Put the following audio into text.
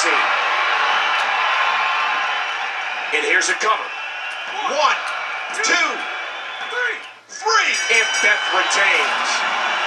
seam. And here's a cover. One, two, three. And Beth retains.